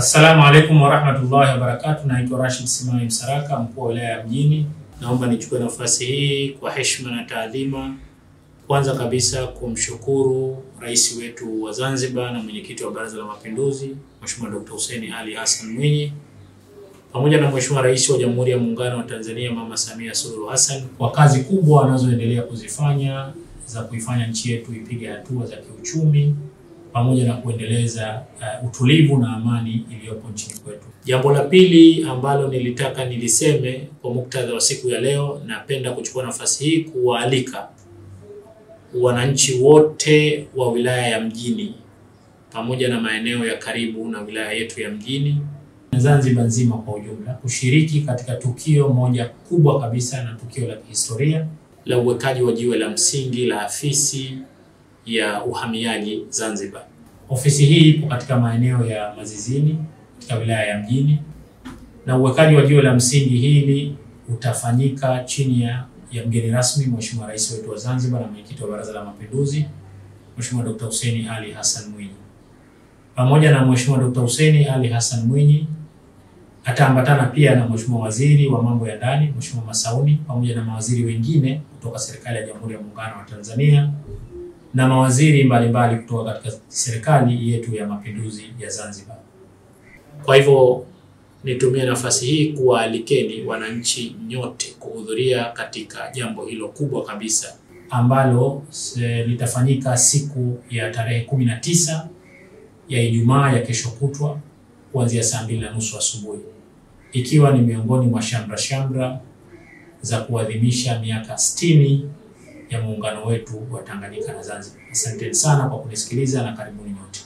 Assalamu alaikum warahmatullahi wabarakatu. Naitwa Rashid Simai Msaraka, mkuu wa wilaya ya Mjini. Naomba nichukue nafasi hii kwa heshima na taadhima, kwanza kabisa kumshukuru rais wetu wa Zanzibar na mwenyekiti wa Baraza la Mapinduzi, Mheshimiwa Dr. Hussein Ali Hassan Mwinyi pamoja na Mheshimiwa Rais wa Jamhuri ya Muungano wa Tanzania Mama Samia Suluhu Hassan kwa kazi kubwa wanazoendelea kuzifanya za kuifanya nchi yetu ipige hatua za kiuchumi pamoja na kuendeleza uh, utulivu na amani iliyopo nchini kwetu. Jambo la pili ambalo nilitaka niliseme kwa muktadha wa siku ya leo, napenda kuchukua nafasi hii kuwaalika wananchi wote wa wilaya ya Mjini pamoja na maeneo ya karibu na wilaya yetu ya Mjini na Zanzibar nzima kwa ujumla kushiriki katika tukio moja kubwa kabisa na tukio la kihistoria la uwekaji wa jiwe la msingi la afisi ya uhamiaji Zanzibar. Ofisi hii ipo katika maeneo ya Mazizini katika wilaya ya Mjini, na uwekaji wa jiwe la msingi hili utafanyika chini ya, ya mgeni rasmi Mheshimiwa Rais wetu wa Zanzibar na mwenyekiti wa Baraza la Mapinduzi Mheshimiwa Dr. Hussein Ali Hassan Mwinyi. Pamoja na Mheshimiwa Dr. Hussein Ali Hassan Mwinyi ataambatana pia na Mheshimiwa Waziri wa Mambo ya Ndani Mheshimiwa Masauni pamoja na mawaziri wengine kutoka serikali ya Jamhuri ya Muungano wa Tanzania na mawaziri mbalimbali kutoka katika serikali yetu ya Mapinduzi ya Zanzibar. Kwa hivyo nitumie nafasi hii kuwaalikeni wananchi nyote kuhudhuria katika jambo hilo kubwa kabisa ambalo se, litafanyika siku ya tarehe kumi na tisa ya Ijumaa ya kesho kutwa kuanzia saa mbili na nusu asubuhi ikiwa ni miongoni mwa shamra shamra za kuadhimisha miaka sitini ya muungano wetu wa Tanganyika na Zanzibar. Asanteni sana kwa kunisikiliza na karibuni nyote.